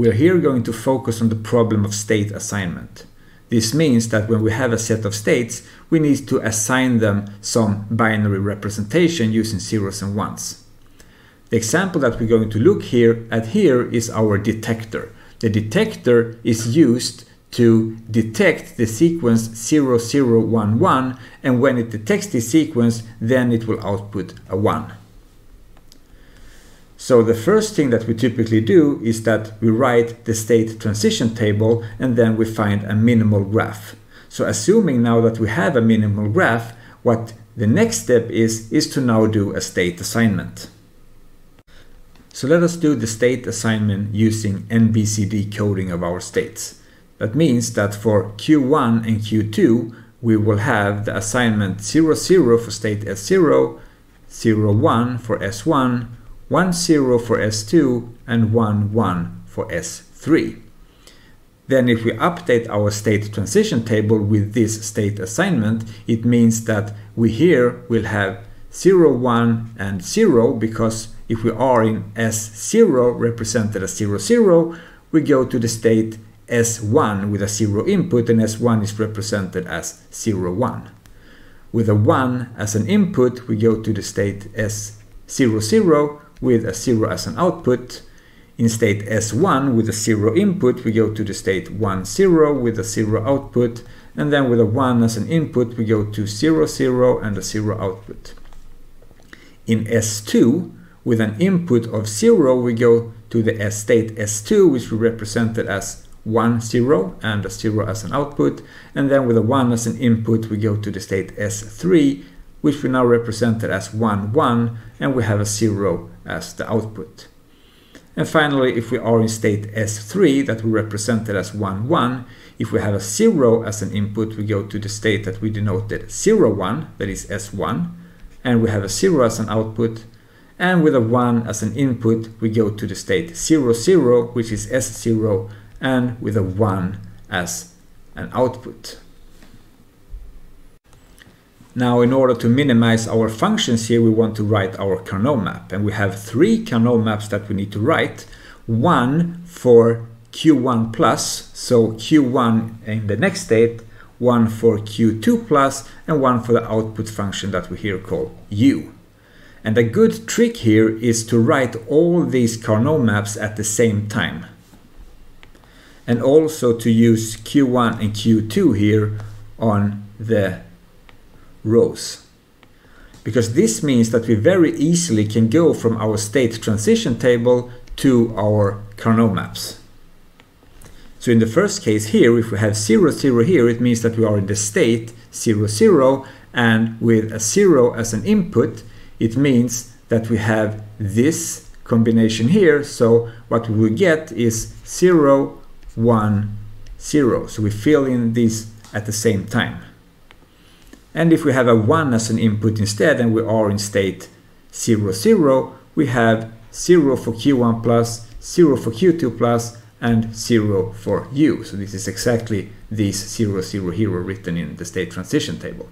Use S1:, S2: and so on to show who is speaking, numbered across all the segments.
S1: we are here going to focus on the problem of state assignment. This means that when we have a set of states, we need to assign them some binary representation using zeros and ones. The example that we're going to look here at here is our detector. The detector is used to detect the sequence 0011 and when it detects the sequence then it will output a 1. So the first thing that we typically do is that we write the state transition table and then we find a minimal graph. So assuming now that we have a minimal graph, what the next step is, is to now do a state assignment. So let us do the state assignment using NBCD coding of our states. That means that for Q1 and Q2, we will have the assignment 00 for state S0, 01 for S1, 1 0 for S2 and 1 1 for S3. Then if we update our state transition table with this state assignment, it means that we here will have 0, 1 and 0 because if we are in S0 represented as 0, 0, we go to the state S1 with a 0 input and S1 is represented as 0, 1. With a 1 as an input, we go to the state S0, 0 with a 0 as an output. In state S1 with a 0 input, we go to the state 1, 0 with a 0 output. And then with a 1 as an input, we go to 0, 0 and a 0 output. In S2, with an input of 0, we go to the S state S2, which we represented as 1, 0 and a 0 as an output. And then with a 1 as an input, we go to the state S3, which we now represented as 1, 1, and we have a 0 as the output. And finally, if we are in state S3 that we represented as 1, 1, if we have a 0 as an input, we go to the state that we denoted 0, 1, that is S1, and we have a 0 as an output, and with a 1 as an input, we go to the state 0, 0, which is S0, and with a 1 as an output. Now in order to minimize our functions here we want to write our Karnaugh map and we have three Karnaugh maps that we need to write. One for Q1 plus, so Q1 in the next state, one for Q2 plus and one for the output function that we here call U. And a good trick here is to write all these Karnaugh maps at the same time. And also to use Q1 and Q2 here on the rows. Because this means that we very easily can go from our state transition table to our Karnaugh maps. So in the first case here, if we have 0, 0 here, it means that we are in the state 0, 0, and with a 0 as an input, it means that we have this combination here. So what we will get is 0, 1, 0. So we fill in these at the same time. And if we have a 1 as an input instead and we are in state 0, 0, we have 0 for Q1 plus, 0 for Q2 plus, and 0 for U. So this is exactly these 0, 0 here written in the state transition table.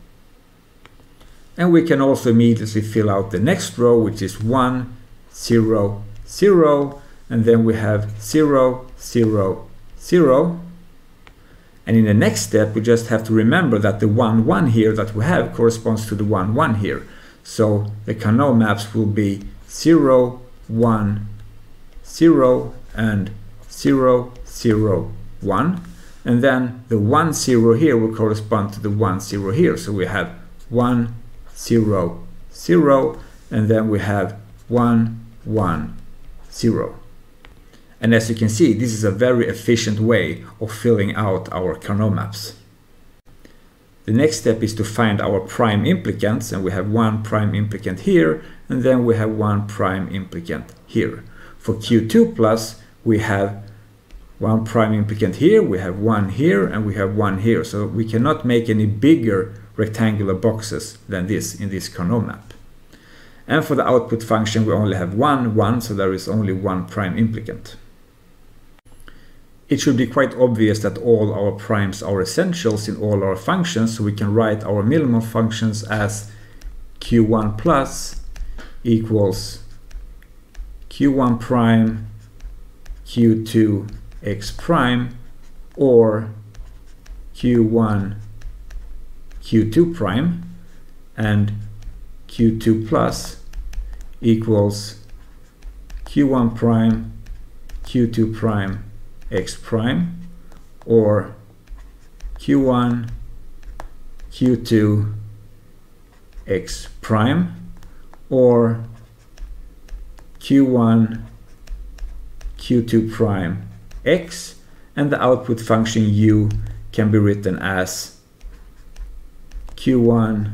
S1: And we can also immediately fill out the next row, which is 1, 0, 0, and then we have 0, 0, 0, and in the next step, we just have to remember that the 1, 1 here that we have corresponds to the 1, 1 here. So the Karnaugh maps will be 0, 1, 0, and 0, 0, 1. And then the 1, 0 here will correspond to the 1, 0 here. So we have 1, 0, 0, and then we have 1, 1, 0. And as you can see, this is a very efficient way of filling out our Karnaugh maps. The next step is to find our prime implicants and we have one prime implicant here and then we have one prime implicant here. For Q2 plus we have one prime implicant here, we have one here and we have one here. So we cannot make any bigger rectangular boxes than this in this Karnaugh map. And for the output function we only have one, one, so there is only one prime implicant it should be quite obvious that all our primes are essentials in all our functions, so we can write our minimum functions as q1 plus equals q1 prime, q2 x prime or q1 q2 prime and q2 plus equals q1 prime q2 prime x prime or q1 q2 x prime or q1 q2 prime x and the output function u can be written as q1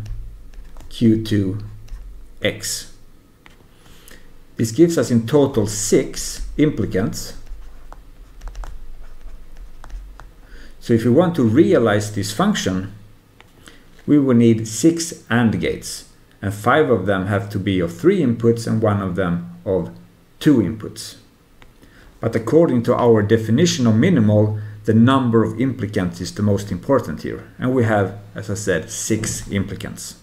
S1: q2 x. This gives us in total six implicants. So if we want to realize this function, we will need six AND gates, and five of them have to be of three inputs and one of them of two inputs. But according to our definition of minimal, the number of implicants is the most important here, and we have, as I said, six implicants.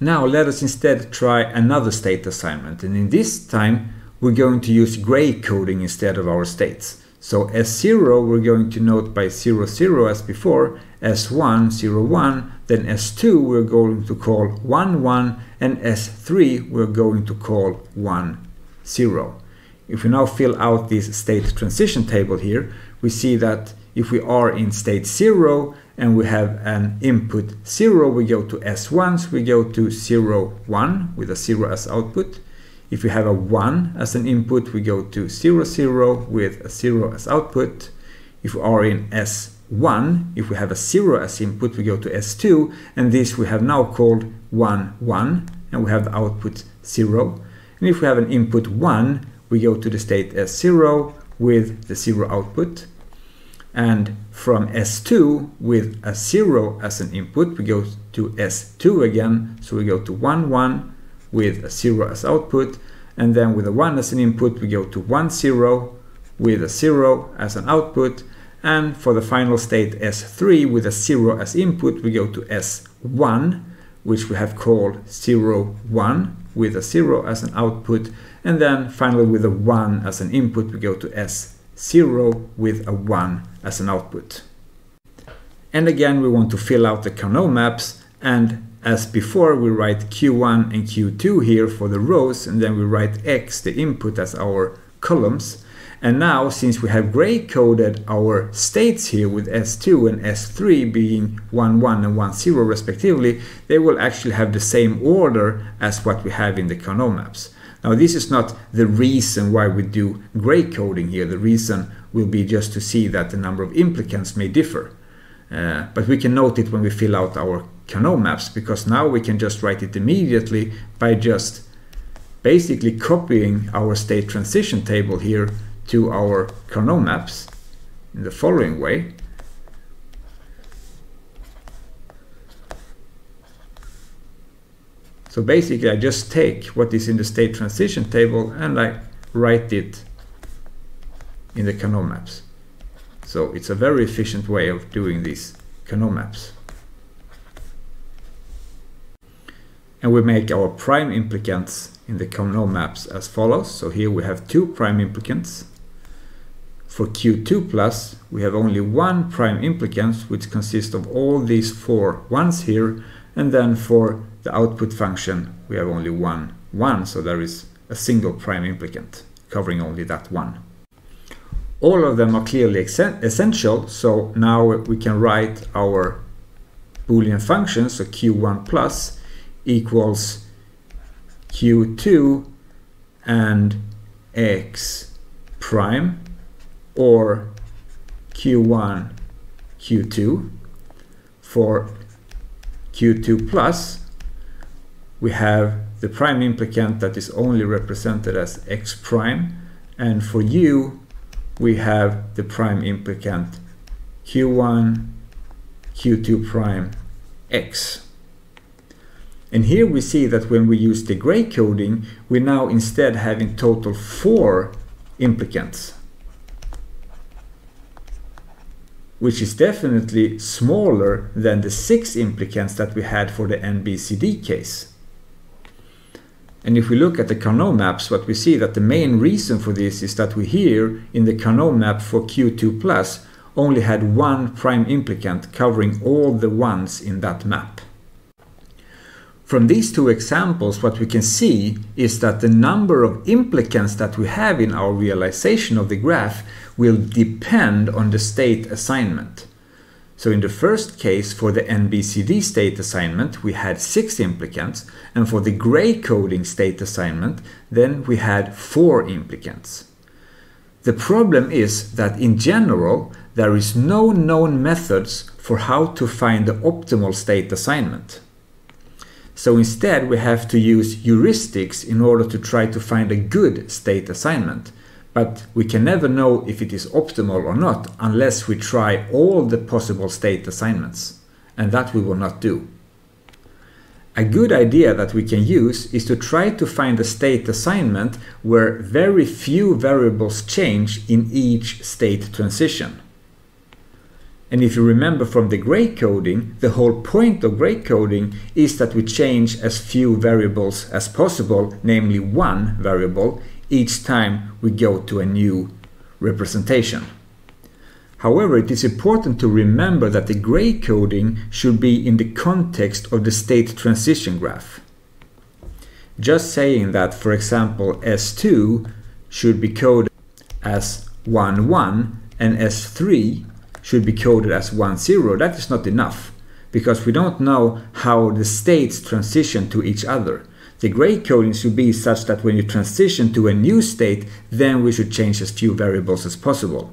S1: Now let us instead try another state assignment, and in this time we're going to use gray coding instead of our states. So S0 we're going to note by 0, 0 as before, S1, 0, 1, then S2 we're going to call 1, 1, and S3 we're going to call 1, 0. If we now fill out this state transition table here, we see that if we are in state 0 and we have an input 0, we go to S1, so we go to 0, 1 with a 0 as output. If we have a 1 as an input, we go to 0, 0 with a 0 as output. If we are in S1, if we have a 0 as input, we go to S2, and this we have now called 1, 1, and we have the output 0. And if we have an input 1, we go to the state S0 with the 0 output. And from S2 with a 0 as an input, we go to S2 again, so we go to 1, 1, with a 0 as output and then with a 1 as an input we go to 1 0 with a 0 as an output and for the final state S3 with a 0 as input we go to S1 which we have called 0 1 with a 0 as an output and then finally with a 1 as an input we go to S0 with a 1 as an output. And again we want to fill out the Karnaugh maps and as before, we write Q1 and Q2 here for the rows, and then we write X, the input, as our columns. And now, since we have gray coded our states here with S2 and S3 being 1, 1 and 1, 0 respectively, they will actually have the same order as what we have in the Karnaugh maps. Now, this is not the reason why we do gray coding here. The reason will be just to see that the number of implicants may differ. Uh, but we can note it when we fill out our Karnaugh maps because now we can just write it immediately by just basically copying our state transition table here to our Karnaugh maps in the following way. So basically I just take what is in the state transition table and I write it in the Karnaugh maps. So it's a very efficient way of doing these Karnaugh maps. And we make our prime implicants in the Karnaugh maps as follows. So here we have two prime implicants. For Q2 plus, we have only one prime implicant, which consists of all these four ones here. And then for the output function, we have only one one. So there is a single prime implicant covering only that one. All of them are clearly essential. So now we can write our Boolean function. so Q1 plus equals q2 and x prime or q1 q2 for q2 plus we have the prime implicant that is only represented as x prime and for u we have the prime implicant q1 q2 prime x and here we see that when we use the gray coding, we now instead have in total four implicants, which is definitely smaller than the six implicants that we had for the NBCD case. And if we look at the Karnaugh maps, what we see that the main reason for this is that we here in the Karnaugh map for Q2 plus only had one prime implicant covering all the ones in that map. From these two examples, what we can see is that the number of implicants that we have in our realization of the graph will depend on the state assignment. So in the first case for the NBCD state assignment we had six implicants and for the gray coding state assignment then we had four implicants. The problem is that in general there is no known methods for how to find the optimal state assignment. So instead we have to use heuristics in order to try to find a good state assignment but we can never know if it is optimal or not unless we try all the possible state assignments. And that we will not do. A good idea that we can use is to try to find a state assignment where very few variables change in each state transition. And if you remember from the gray coding, the whole point of gray coding is that we change as few variables as possible, namely one variable, each time we go to a new representation. However, it is important to remember that the gray coding should be in the context of the state transition graph. Just saying that, for example, S2 should be coded as 1, 1 and S3 should be coded as 1, 0, that is not enough because we don't know how the states transition to each other. The gray coding should be such that when you transition to a new state, then we should change as few variables as possible.